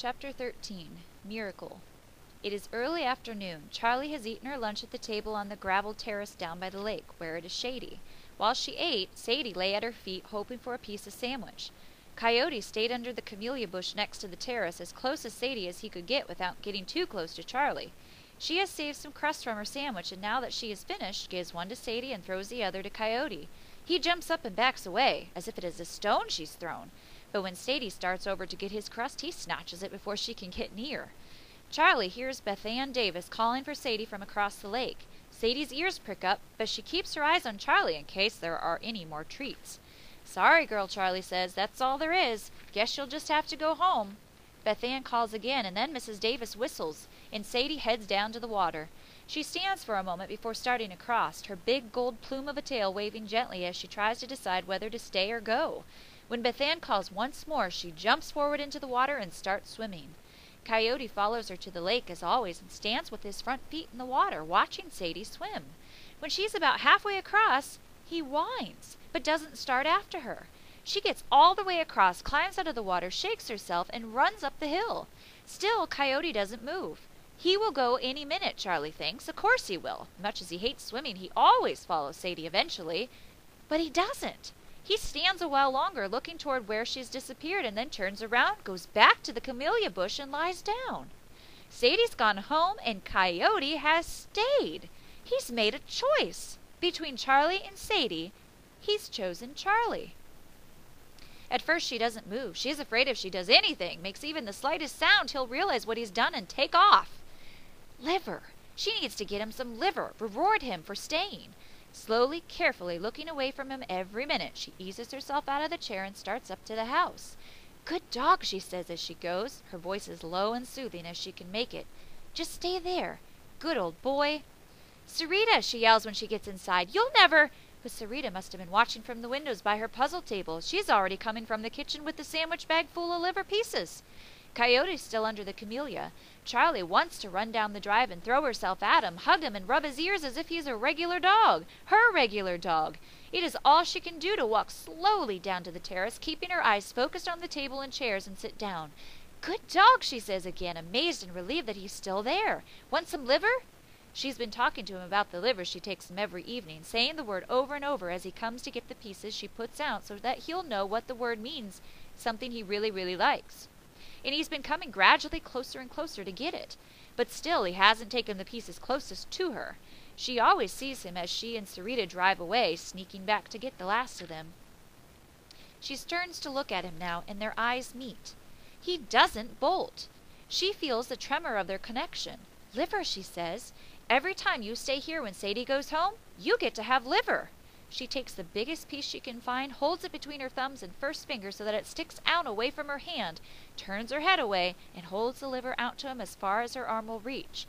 Chapter 13 Miracle It is early afternoon. Charlie has eaten her lunch at the table on the gravel terrace down by the lake, where it is shady. While she ate, Sadie lay at her feet, hoping for a piece of sandwich. Coyote stayed under the camellia bush next to the terrace, as close to Sadie as he could get without getting too close to Charlie. She has saved some crust from her sandwich, and now that she has finished, gives one to Sadie and throws the other to Coyote. He jumps up and backs away, as if it is a stone she's thrown. But when Sadie starts over to get his crust, he snatches it before she can get near. Charlie hears Beth Ann Davis calling for Sadie from across the lake. Sadie's ears prick up, but she keeps her eyes on Charlie in case there are any more treats. Sorry, girl, Charlie says. That's all there is. Guess you'll just have to go home. Beth Ann calls again, and then Mrs. Davis whistles, and Sadie heads down to the water. She stands for a moment before starting across, her big gold plume of a tail waving gently as she tries to decide whether to stay or go. When Beth Ann calls once more, she jumps forward into the water and starts swimming. Coyote follows her to the lake as always and stands with his front feet in the water, watching Sadie swim. When she's about halfway across, he whines, but doesn't start after her. She gets all the way across, climbs out of the water, shakes herself, and runs up the hill. Still, Coyote doesn't move. He will go any minute, Charlie thinks. Of course he will. Much as he hates swimming, he always follows Sadie eventually. But he doesn't. He stands a while longer, looking toward where she's disappeared, and then turns around, goes back to the camellia bush, and lies down. Sadie's gone home, and Coyote has stayed. He's made a choice. Between Charlie and Sadie, he's chosen Charlie. At first, she doesn't move. She's afraid if she does anything, makes even the slightest sound, he'll realize what he's done and take off. Liver. She needs to get him some liver, reward him for staying. Slowly, carefully, looking away from him every minute, she eases herself out of the chair and starts up to the house. Good dog, she says as she goes, her voice as low and soothing as she can make it. Just stay there. Good old boy. Sarita, she yells when she gets inside. You'll never. But Sarita must have been watching from the windows by her puzzle table. She's already coming from the kitchen with the sandwich bag full of liver pieces. Coyote's still under the camellia. Charlie wants to run down the drive and throw herself at him, hug him, and rub his ears as if he's a regular dog. Her regular dog. It is all she can do to walk slowly down to the terrace, keeping her eyes focused on the table and chairs, and sit down. Good dog, she says again, amazed and relieved that he's still there. Want some liver? She's been talking to him about the liver she takes him every evening, saying the word over and over as he comes to get the pieces she puts out so that he'll know what the word means, something he really, really likes and he's been coming gradually closer and closer to get it. But still, he hasn't taken the pieces closest to her. She always sees him as she and Sarita drive away, sneaking back to get the last of them. She turns to look at him now, and their eyes meet. He doesn't bolt. She feels the tremor of their connection. Liver, she says. Every time you stay here when Sadie goes home, you get to have liver. She takes the biggest piece she can find, holds it between her thumbs and first finger so that it sticks out away from her hand, turns her head away, and holds the liver out to him as far as her arm will reach.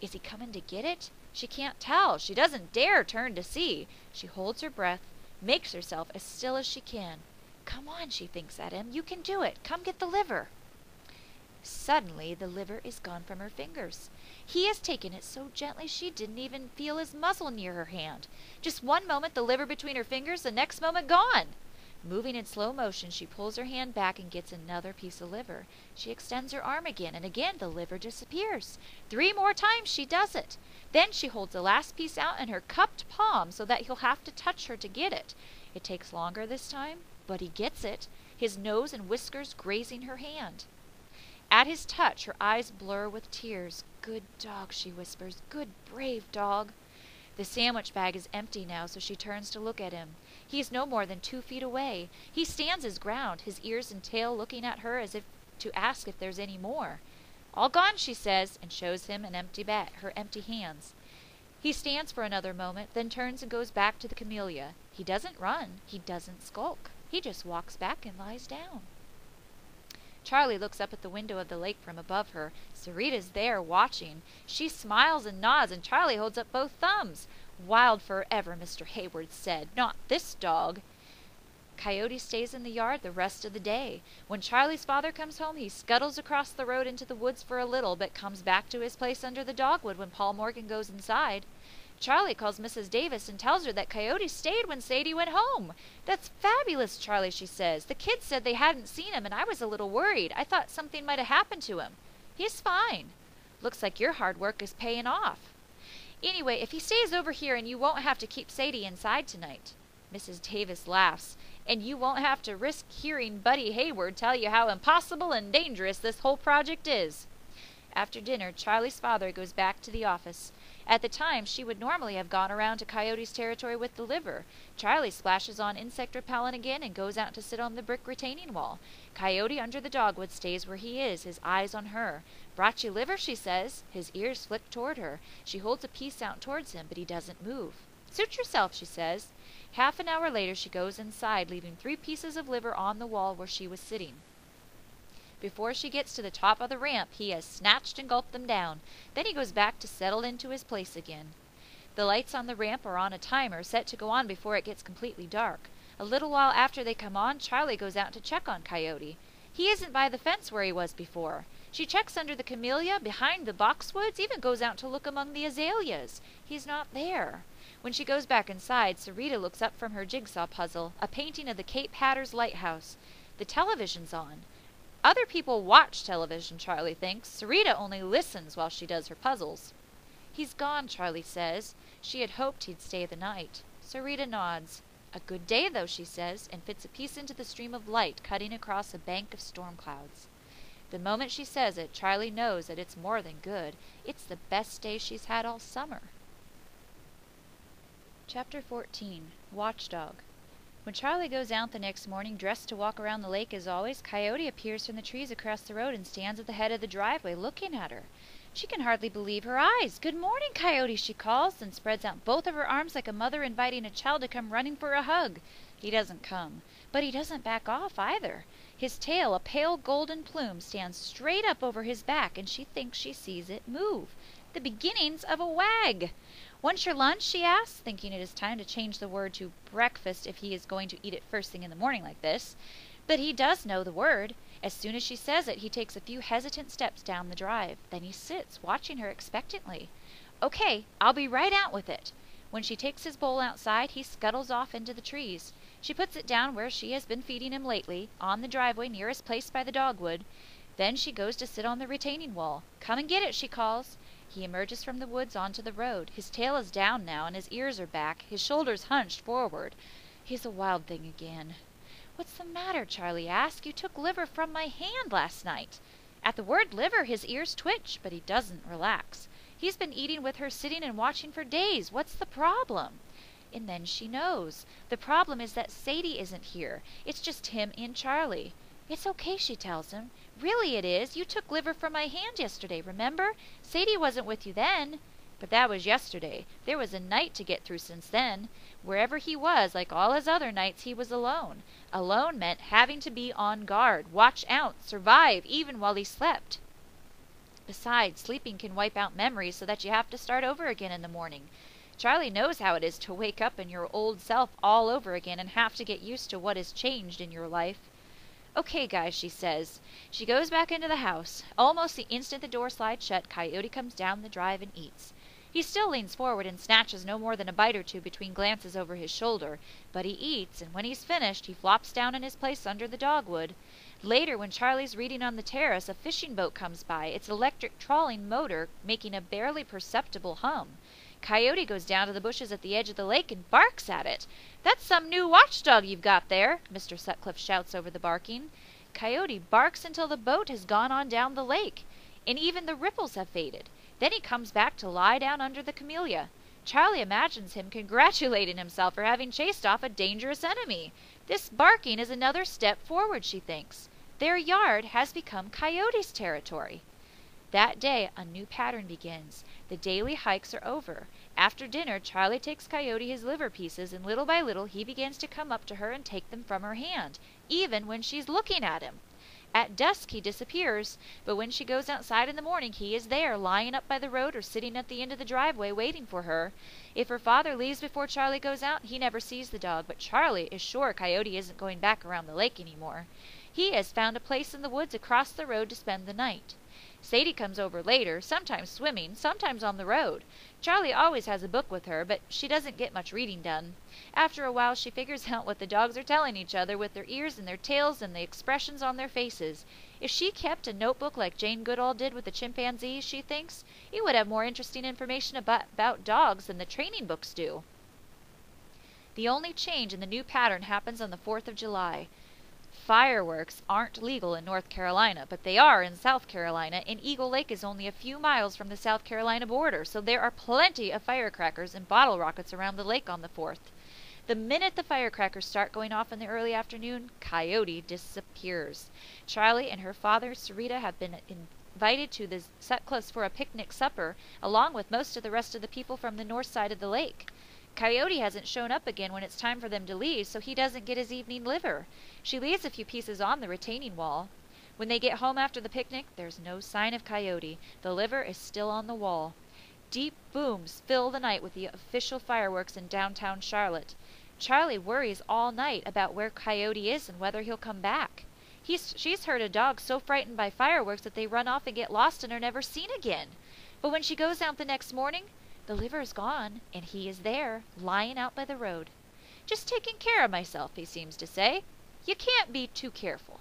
Is he coming to get it? She can't tell. She doesn't dare turn to see. She holds her breath, makes herself as still as she can. Come on, she thinks at him. You can do it. Come get the liver. Suddenly, the liver is gone from her fingers. He has taken it so gently she didn't even feel his muzzle near her hand. Just one moment the liver between her fingers, the next moment gone. Moving in slow motion, she pulls her hand back and gets another piece of liver. She extends her arm again, and again the liver disappears. Three more times she does it. Then she holds the last piece out in her cupped palm so that he'll have to touch her to get it. It takes longer this time, but he gets it, his nose and whiskers grazing her hand. At his touch, her eyes blur with tears. Good dog, she whispers. Good, brave dog. The sandwich bag is empty now, so she turns to look at him. He is no more than two feet away. He stands his ground, his ears and tail looking at her as if to ask if there's any more. All gone, she says, and shows him an empty bag, her empty hands. He stands for another moment, then turns and goes back to the camellia. He doesn't run. He doesn't skulk. He just walks back and lies down. Charlie looks up at the window of the lake from above her. Sarita's there, watching. She smiles and nods, and Charlie holds up both thumbs. Wild forever, Mr. Hayward said. Not this dog. Coyote stays in the yard the rest of the day. When Charlie's father comes home, he scuttles across the road into the woods for a little, but comes back to his place under the dogwood when Paul Morgan goes inside. Charlie calls Mrs. Davis and tells her that Coyote stayed when Sadie went home. That's fabulous, Charlie, she says. The kids said they hadn't seen him, and I was a little worried. I thought something might have happened to him. He's fine. Looks like your hard work is paying off. Anyway, if he stays over here and you won't have to keep Sadie inside tonight. Mrs. Davis laughs. And you won't have to risk hearing Buddy Hayward tell you how impossible and dangerous this whole project is. After dinner, Charlie's father goes back to the office. At the time, she would normally have gone around to Coyote's territory with the liver. Charlie splashes on insect repellent again and goes out to sit on the brick retaining wall. Coyote under the dogwood stays where he is, his eyes on her. Brought you liver, she says. His ears flick toward her. She holds a piece out towards him, but he doesn't move. Suit yourself, she says. Half an hour later, she goes inside, leaving three pieces of liver on the wall where she was sitting. Before she gets to the top of the ramp, he has snatched and gulped them down. Then he goes back to settle into his place again. The lights on the ramp are on a timer set to go on before it gets completely dark. A little while after they come on, Charlie goes out to check on Coyote. He isn't by the fence where he was before. She checks under the camellia, behind the boxwoods, even goes out to look among the azaleas. He's not there. When she goes back inside, Sarita looks up from her jigsaw puzzle, a painting of the Cape Hatteras lighthouse. The television's on. Other people watch television, Charlie thinks. Sarita only listens while she does her puzzles. He's gone, Charlie says. She had hoped he'd stay the night. Sarita nods. A good day, though, she says, and fits a piece into the stream of light cutting across a bank of storm clouds. The moment she says it, Charlie knows that it's more than good. It's the best day she's had all summer. Chapter 14 Watchdog When Charlie goes out the next morning dressed to walk around the lake as always, Coyote appears from the trees across the road and stands at the head of the driveway looking at her. She can hardly believe her eyes. Good morning, Coyote, she calls, and spreads out both of her arms like a mother inviting a child to come running for a hug. He doesn't come, but he doesn't back off either. His tail, a pale golden plume, stands straight up over his back, and she thinks she sees it move. The beginnings of a wag! Want your lunch? she asks, thinking it is time to change the word to breakfast if he is going to eat it first thing in the morning like this. But he does know the word. As soon as she says it, he takes a few hesitant steps down the drive. Then he sits, watching her expectantly. Okay, I'll be right out with it. When she takes his bowl outside, he scuttles off into the trees. She puts it down where she has been feeding him lately, on the driveway nearest place by the dogwood. Then she goes to sit on the retaining wall. Come and get it, she calls. He emerges from the woods onto the road. His tail is down now, and his ears are back, his shoulders hunched forward. He's a wild thing again. What's the matter? Charlie asks. You took liver from my hand last night. At the word liver, his ears twitch, but he doesn't relax. He's been eating with her sitting and watching for days. What's the problem? And then she knows. The problem is that Sadie isn't here. It's just him and Charlie. It's okay, she tells him. Really it is. You took liver from my hand yesterday, remember? Sadie wasn't with you then. But that was yesterday. There was a night to get through since then. Wherever he was, like all his other nights, he was alone. Alone meant having to be on guard, watch out, survive, even while he slept. Besides, sleeping can wipe out memories so that you have to start over again in the morning. Charlie knows how it is to wake up in your old self all over again and have to get used to what has changed in your life. Okay, guys, she says. She goes back into the house. Almost the instant the door slides shut, Coyote comes down the drive and eats. He still leans forward and snatches no more than a bite or two between glances over his shoulder, but he eats, and when he's finished, he flops down in his place under the dogwood. Later, when Charlie's reading on the terrace, a fishing boat comes by, its electric trawling motor making a barely perceptible hum. Coyote goes down to the bushes at the edge of the lake and barks at it. That's some new watchdog you've got there, Mr. Sutcliffe shouts over the barking. Coyote barks until the boat has gone on down the lake, and even the ripples have faded. Then he comes back to lie down under the camellia. Charlie imagines him congratulating himself for having chased off a dangerous enemy. This barking is another step forward, she thinks. Their yard has become Coyote's territory. That day, a new pattern begins. The daily hikes are over. After dinner, Charlie takes Coyote his liver pieces, and little by little he begins to come up to her and take them from her hand, even when she's looking at him. At dusk he disappears, but when she goes outside in the morning he is there, lying up by the road or sitting at the end of the driveway waiting for her. If her father leaves before Charlie goes out, he never sees the dog, but Charlie is sure Coyote isn't going back around the lake any more. He has found a place in the woods across the road to spend the night. Sadie comes over later, sometimes swimming, sometimes on the road. Charlie always has a book with her, but she doesn't get much reading done. After a while she figures out what the dogs are telling each other with their ears and their tails and the expressions on their faces. If she kept a notebook like Jane Goodall did with the chimpanzees, she thinks, it would have more interesting information about, about dogs than the training books do. The only change in the new pattern happens on the 4th of July. Fireworks aren't legal in North Carolina, but they are in South Carolina, and Eagle Lake is only a few miles from the South Carolina border, so there are plenty of firecrackers and bottle rockets around the lake on the 4th. The minute the firecrackers start going off in the early afternoon, Coyote disappears. Charlie and her father, Sarita, have been invited to the Sutcliffes for a picnic supper, along with most of the rest of the people from the north side of the lake. Coyote hasn't shown up again when it's time for them to leave, so he doesn't get his evening liver. She leaves a few pieces on the retaining wall. When they get home after the picnic, there's no sign of Coyote. The liver is still on the wall. Deep booms fill the night with the official fireworks in downtown Charlotte. Charlie worries all night about where Coyote is and whether he'll come back. He's, she's heard of dogs so frightened by fireworks that they run off and get lost and are never seen again. But when she goes out the next morning, the liver is gone, and he is there, lying out by the road. Just taking care of myself, he seems to say. You can't be too careful.